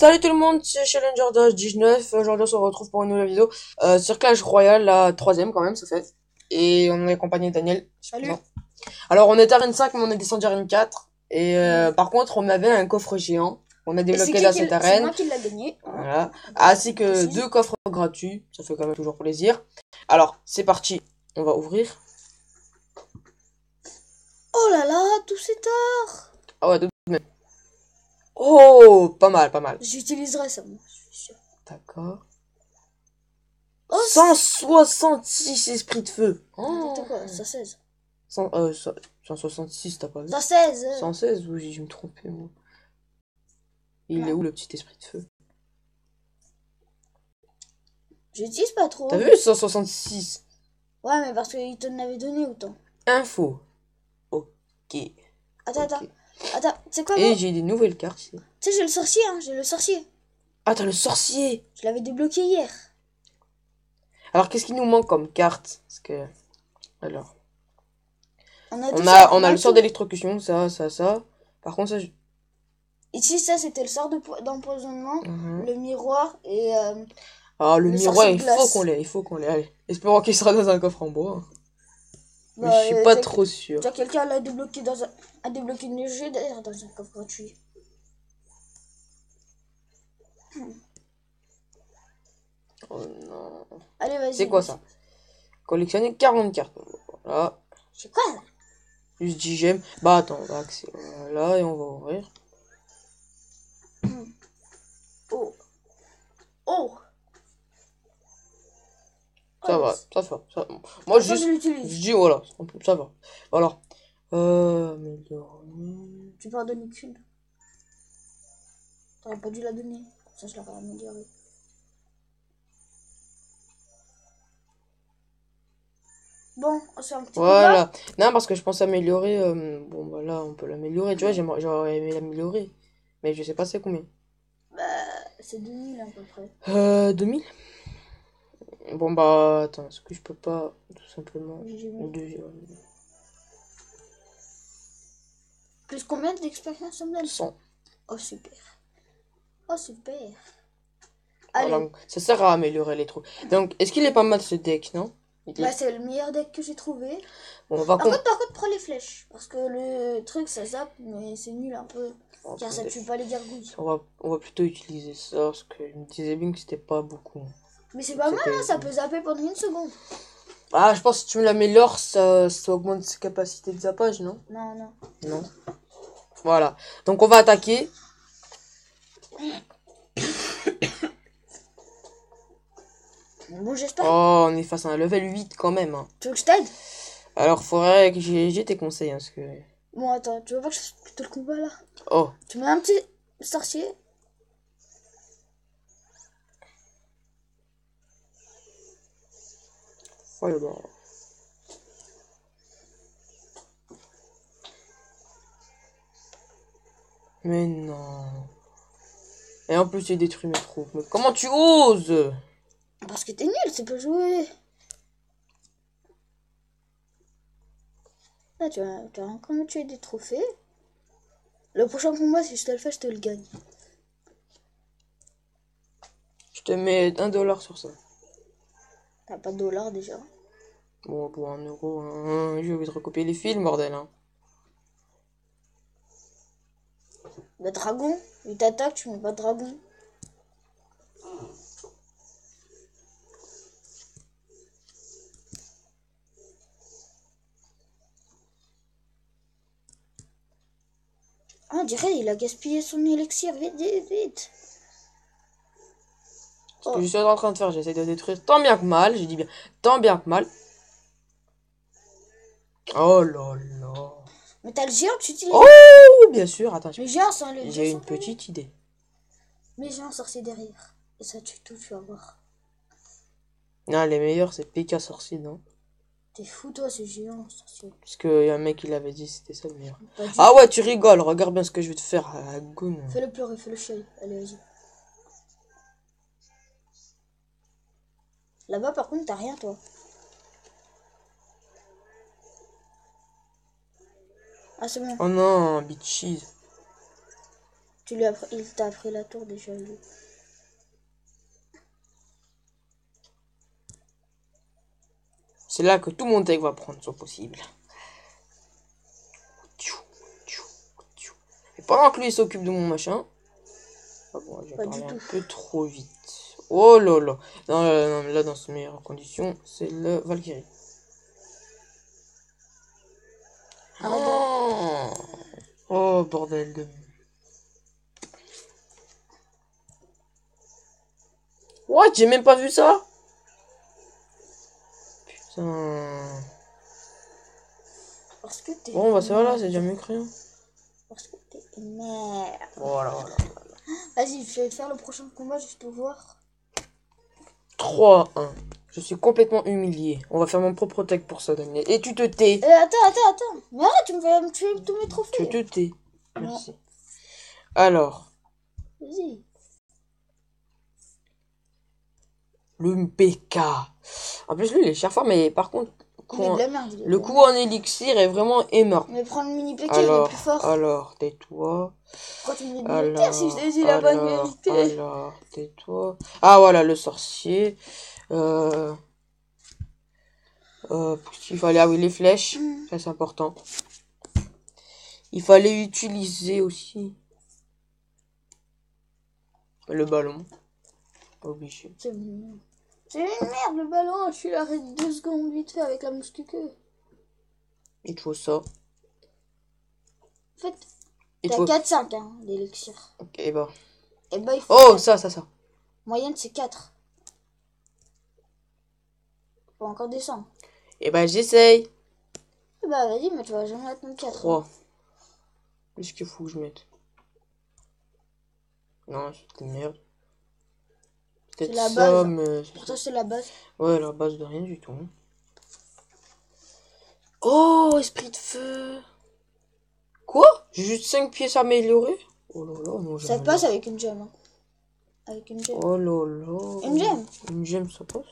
Salut tout le monde, c'est Challenger 19. Aujourd'hui, on se retrouve pour une nouvelle vidéo euh, sur Clash Royale, la troisième quand même, ça fait. Et on est accompagné de Daniel. Salut. Alors, on est à Rennes 5, mais on est descendu à Rennes 4. Et euh, par contre, on avait un coffre géant. On a c'est débloqué qui- cette C'est arène. moi qui l'a gagné. Voilà. Ainsi que deux coffres gratuits. Ça fait quand même toujours plaisir. Alors, c'est parti. On va ouvrir. Oh là là, tout c'est tard. Ah ouais, deux même. Oh, pas mal, pas mal. J'utiliserai ça, moi, je suis sûr. D'accord. Oh, 166 esprits de feu. Oh. Quoi, 116. Cent- euh, cent- 166, t'as pas vu 116. 116, oui, je me trompais, moi. Il est où le petit esprit de feu? J'utilise pas trop. T'as vu 166 Ouais, mais parce qu'il te l'avait donné autant. Info. Ok. Attends, attends. Attends, c'est quoi Et moi j'ai des nouvelles cartes ici. Tu sais, j'ai le sorcier, hein, j'ai le sorcier. Ah, t'as le sorcier Je l'avais débloqué hier. Alors, qu'est-ce qui nous manque comme carte Parce que. Alors. On a, On tout a, ça, on a le sort d'électrocution, ça, ça, ça. Par contre, ça. je- Ici, ça, c'était le sort de po- d'empoisonnement, Mhm. le miroir et. euh, Ah, le, Le miroir, il de faut qu'on l'ait, il faut qu'on l'ait. Allez. Espérons qu'il sera dans un coffre en bois. Mais je suis euh, pas trop sûr. t'as quelqu'un l'a débloqué dans un. a débloqué une jeu dans un coffre gratuit. Oh non. Allez, vas-y. C'est quoi ça? Collectionner 40 cartes. Voilà. C'est quoi là Juste 10 gemmes. Bah attends, on va accéder. Voilà, et on va ouvrir. Oh. Oh. Ça va, ça va. Ça... Moi, je l'utilise. je dis voilà, ça va. Alors, euh. Tu peux en donner qu'une. T'aurais pas dû la donner. Ça, je l'aurais améliorée. Bon, c'est un petit Voilà. Non, parce que je pense améliorer. euh, Bon, bah là, on peut l'améliorer. Tu vois, j'aimerais- j'aurais aimé l'améliorer. Mais je sais pas c'est combien. peu Bah, c'est 2000 à peu près. Euh, 2000 Bon, bah, attends, est-ce que je peux pas, tout simplement. J'ai mis. Deux- Plus combien d'expérience me donne 100. Oh, super. Oh, super. Allez. Voilà, ça sert à améliorer les trous. Donc, est-ce qu'il est pas mal ce deck, non? Bah, c'est le meilleur deck que j'ai trouvé. Bon, on va Par contre, par contre, prends les flèches. Parce que le truc, ça zappe, mais c'est nul un peu. on Car ça tue pas les gargouilles. on va, on va plutôt utiliser ça parce que je me disais bien que c'était pas beaucoup. Mais c'est pas mal, hein, ça peut zapper pendant une seconde. Ah, je pense que si tu me l'améliores, ça, ça augmente ses capacités de zappage, non? Non, non. Non. Voilà. Donc, on va attaquer. Bon, j'espère. Oh, on est face à un level 8 quand même. hein. Tu veux que je t'aide? Alors, faudrait que j'ai j'ai tes conseils. hein, parce que... Bon, attends, tu veux pas que je fasse plutôt le combat là? Oh, Tu mets un petit sorcier. Mais non. Et en plus, j'ai détruit mes troupes. Mais comment tu oses? Parce que t'es nul, c'est pas jouer. Là, tu vas, tu vas encore me tuer des trophées. Le prochain combat, si je te le fais, je te le gagne. Je te mets un dollar sur ça. T'as pas de dollars déjà. Bon, pour un euro, hein, je vais te recopier les films, bordel. Hein. Le dragon, il t'attaque, tu mets pas de dragon. Ah, on dirait il a gaspillé son élixir. Vite, vite, vite. Ce que je suis en train de faire, j'essaie de détruire tant bien que mal. J'ai dit bien tant bien que mal. Oh là là. Mais t'as le géant que tu utilises. Oh, bien sûr. Attends, j'ai une petite idée. Mais géants sorciers derrière. Et ça tue tout, tu vas voir. Non, les meilleurs, c'est PK sorcier, non? T'es fou, toi, ce géant sorcier. Parce qu'il y a un mec qui l'avait dit, c'était ça le meilleur. Ah ouais, tu rigoles, regarde bien ce que je vais te faire à goune. Fais-le pleurer, fais-le chialer. Allez, vas-y. Là-bas, par contre, t'as rien, toi. Ah, c'est bon. Oh non, bitches. Tu lui as pr- il t'a pris la tour déjà, lui. C'est là que tout mon deck va prendre son possible. Et pendant que lui il s'occupe de mon machin. Ah bon, j'ai Pas parlé du un tout. peu trop vite. Oh là là. Non, là, dans ses meilleures conditions, c'est le Valkyrie. Ah, Oh, bordel de. What J'ai même pas vu ça? Putain. Parce que t'es. Bon, bah ça va là, c'est déjà mieux que rien. Parce que t'es une merde. Voilà, voilà. Vas-y, je vais faire le prochain combat juste pour voir. 3-1. Je suis complètement humilié. On va faire mon propre tech pour ça, Daniel. Et tu te tais. Euh, attends, attends, attends. Mais arrête, tu me fais me tuer tous mes trophées. Tu te tais. Merci. Alors, le PK. En plus, lui, il est cher fort, mais par contre, merde. le coup en élixir est vraiment énorme. Mais prends le mini PK, il est Alors, plus fort. alors, tais-toi. Alors, si je dit la bonne vérité alors, tais-toi. Ah, voilà, le sorcier. Euh... Euh, il fallait, ah oui, les flèches. Mm. Ça, c'est important. Il fallait utiliser aussi le ballon. Obligé. C'est une... merde le ballon, je suis l'arrête deux secondes vite fait avec la mousquequeux. Il te faut ça. En fait, Il te t'as faut... 4-5 hein, d'élixir. Ok, bah. Et bah il faut... Oh, ça, ça, ça. Moyenne c'est 4. Faut encore descendre. Et bah, j'essaye. Et bah vas-y, mais tu vas jamais atteindre 4. 3. Qu'est-ce qu'il faut que je mette? Non, c'est de merde. Peut-être C'est la ça, base. mais... Pour toi c'est la base. Ouais, la base de rien du tout. Oh, esprit de feu Quoi? J'ai juste 5 pièces améliorées? Oh là là, non, Ça passe avec une gemme. Hein. Avec une gemme. Oh là là Une gemme? Une gemme, ça passe?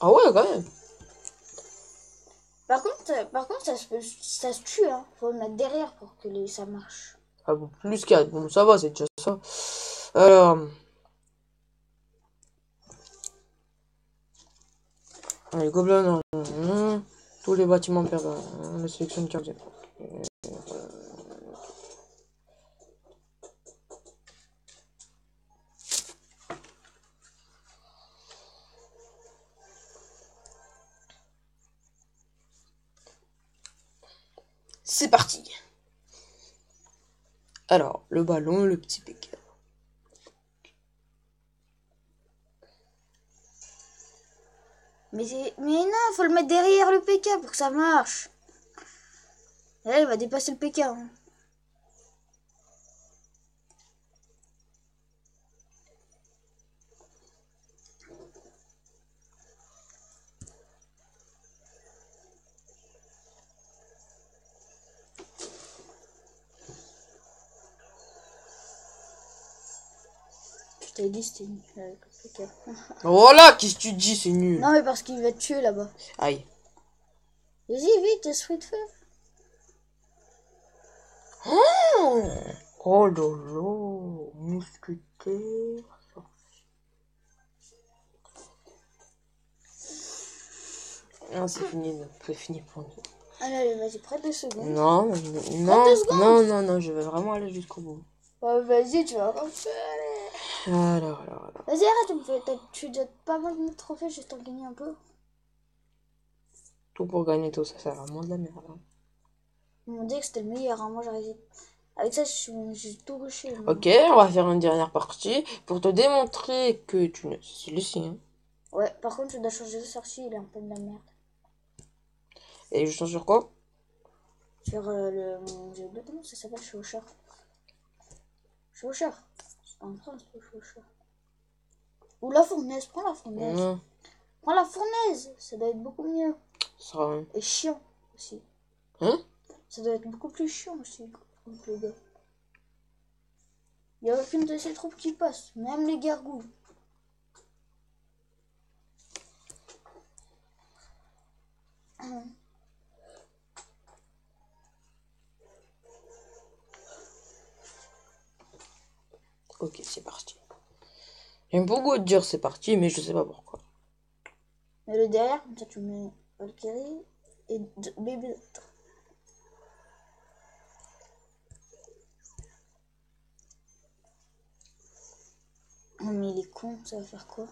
Ah ouais, quand même Par contre, euh, par contre ça, se, ça se tue. Hein. Faut le mettre derrière pour que ça marche. Ah bon, plus 4, bon ça va, c'est déjà ça. Alors... Les gobelins, non, tous les bâtiments perdent, la sélection de cartes. C'est parti alors, le ballon, le petit pékin. Mais, mais non, faut le mettre derrière le PK pour que ça marche. Là, il va dépasser le PK. hein. Dit c'était nul qu'est-ce que tu dis, c'est nul. Non, mais parce qu'il va te tuer là-bas. Aïe. Vas-y, vite, esprit de feu. Oh là là, mousquetaire. Non, c'est fini, c'est fini pour nous. Allez, allez, vas-y, prends deux secondes. Non, non, non, secondes. non, non, non, je vais vraiment aller jusqu'au bout. Vas-y, tu vas encore faire. allez. Alors, alors, alors. Vas-y, arrête, tu me fais- tu donnes pas mal de trophées, je vais t'en gagner un peu. Tout pour gagner tout ça, c'est vraiment de la merde. hein. Ils m'ont dit que c'était le meilleur, hein. moi j'arrive. Avec ça, je suis- j'ai tout rushé. moi. Ok, on va faire une dernière partie pour te démontrer que tu ne... C'est celui-ci, hein. Ouais, par contre, tu dois changer de sorcier, il est un peu de la merde. Et je change sur quoi? Sur euh, le. J'ai oublié comment ça s'appelle, Chevaucheur. Chevaucheur. Le. Ou la fournaise, prends la fournaise. Non, Prends la fournaise, ça doit être beaucoup mieux. ça rien. Et chiant aussi. Hein? Ça doit être beaucoup plus chiant aussi, contre le gars. Il n'y a aucune de ces troupes qui passe, même les gargouilles. Ok, c'est parti. J'aime beaucoup dire c'est parti, mais je sais pas pourquoi. Mais le derrière, comme ça tu mets Valkyrie et bébé. Oh mais il est con, ça va faire quoi?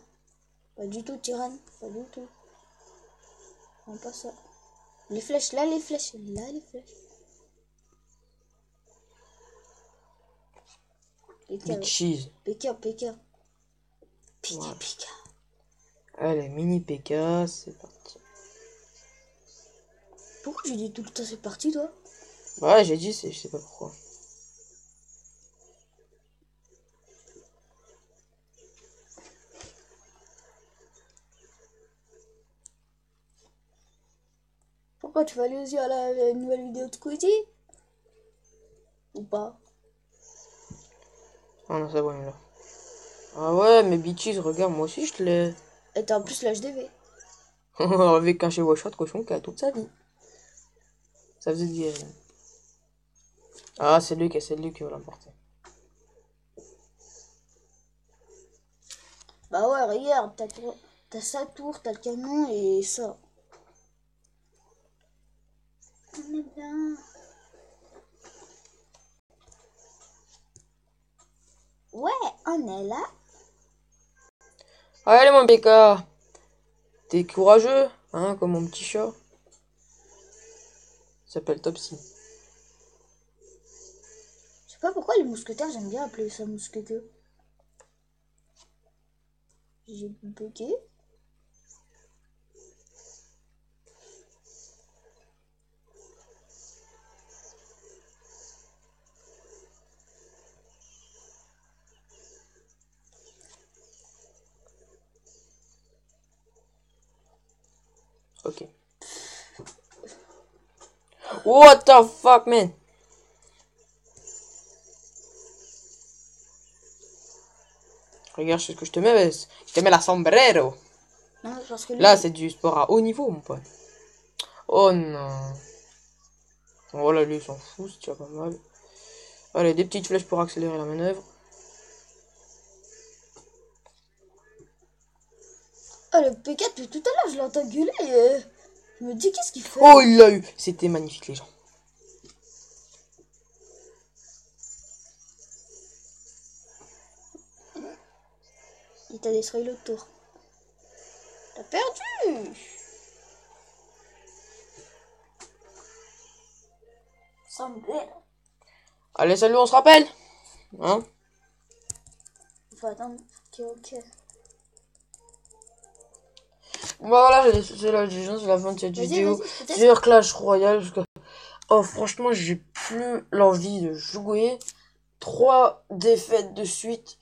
Pas du tout, tyranne, pas du tout. Non, pas ça. Les flèches, là les flèches, là les flèches. Pika, Bitches. Pika, Pika. Pika. Allez, mini PK, c'est parti. Pourquoi tu dis tout le temps c'est parti toi? Ouais, j'ai dit, c'est- je sais pas pourquoi. Pourquoi tu vas aller aussi à la, la nouvelle vidéo de Squeezie Ou pas? Ah non, c'est bon, là. Ah ouais, mais bitches, regarde, moi aussi je te l'ai. Et t'as en plus l'HDV. Avec un chez Washot cochon qui a toute sa vie. Ça faisait dire. Ah, c'est lui qui c'est lui qui va l'emporter. Bah ouais, regarde, t'as t'as sa tour, t'as le canon et ça. On est bien. Ouais, est là. Allez, mon PK. T'es courageux, hein, comme mon petit chat. Il s'appelle Topsy. Je sais pas pourquoi les mousquetaires, j'aime bien appeler ça mousquetaire. J'ai bugué. Ok. What the fuck, man? Regarde ce que je te mets. Je te mets la sombrero. Non, parce que lui, Là, c'est du sport à haut niveau, mon pote. Oh non. Oh là, lui, il s'en fout, c'est déjà pas mal. Allez, des petites flèches pour accélérer la manœuvre. Ah, le P4, depuis tout à l'heure, je l'entends gueuler. Je me dis, qu'est-ce qu'il fait Oh, il l'a eu. C'était magnifique, les gens. Il t'a détruit l'autre tour. T'as perdu Ça me. Allez, salut, on se rappelle. Hein? Faut attendre. Ok, ok. Bon, voilà, c'est- la, c'est la fin de cette vidéo. Sur Clash Royale, parce que... Oh, franchement, j'ai plus l'envie de jouer. Trois défaites de suite.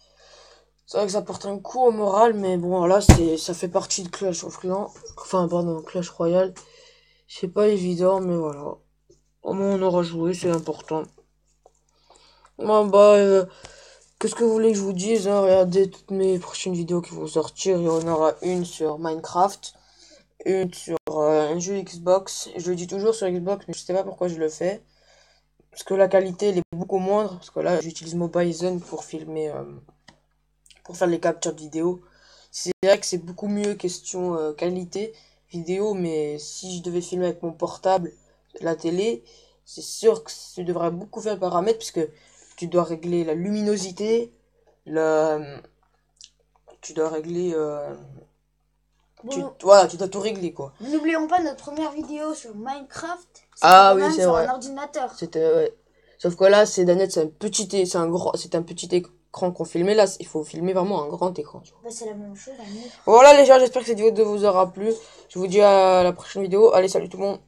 C'est vrai que ça porte un coup au moral, mais bon, voilà, c'est, ça fait partie de Clash of Clans. Enfin, pardon, Clash Royale. C'est pas évident, mais voilà. Au moins, on aura joué, c'est important. Bon, bah, euh, qu'est-ce que vous voulez que je vous dise hein? Regardez toutes mes prochaines vidéos qui vont sortir. Il y en aura une sur Minecraft, une sur euh, un jeu Xbox. Je le dis toujours sur Xbox, mais je sais pas pourquoi je le fais. Parce que la qualité, elle est beaucoup moindre. Parce que là, j'utilise Mobile Zone pour filmer, euh, pour faire les captures de vidéo. C'est vrai que c'est beaucoup mieux question euh, qualité vidéo, mais si je devais filmer avec mon portable, la télé, c'est sûr que tu devrais beaucoup faire de paramètres, puisque tu dois régler la luminosité, le... tu dois régler... euh, Bon, tu... Voilà, tu dois tout régler, quoi. N'oublions pas notre première vidéo sur Minecraft. Ah oui, c'est sur un ordinateur. C'était ouais. Sauf que là, c'est Danette, c'est un petit, c'est un grand, c'est un petit écran qu'on filmait. Là, il faut filmer vraiment un grand écran. Bah, c'est la même chose. Voilà les gens, j'espère que cette vidéo vous aura plu. Je vous dis à la prochaine vidéo. Allez, salut tout le monde.